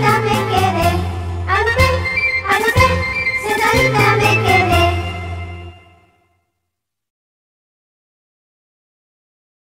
た